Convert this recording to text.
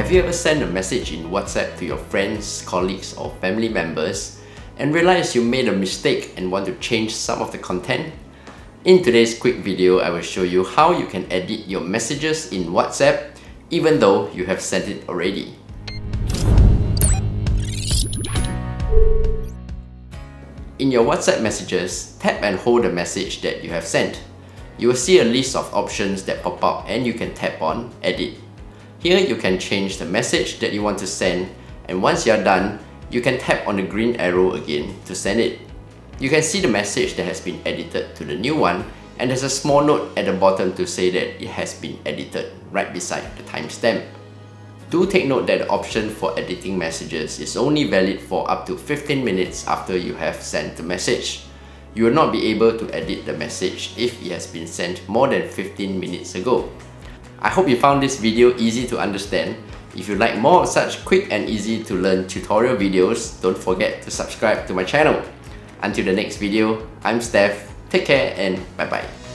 Have you ever sent a message in WhatsApp to your friends, colleagues or family members and realized you made a mistake and want to change some of the content? In today's quick video, I will show you how you can edit your messages in WhatsApp even though you have sent it already. In your WhatsApp messages, tap and hold the message that you have sent. You will see a list of options that pop up and you can tap on Edit. Here you can change the message that you want to send and once you are done, you can tap on the green arrow again to send it. You can see the message that has been edited to the new one and there's a small note at the bottom to say that it has been edited right beside the timestamp. Do take note that the option for editing messages is only valid for up to 15 minutes after you have sent the message. You will not be able to edit the message if it has been sent more than 15 minutes ago. I hope you found this video easy to understand. If you like more of such quick and easy to learn tutorial videos, don't forget to subscribe to my channel. Until the next video, I'm Steph, take care and bye bye.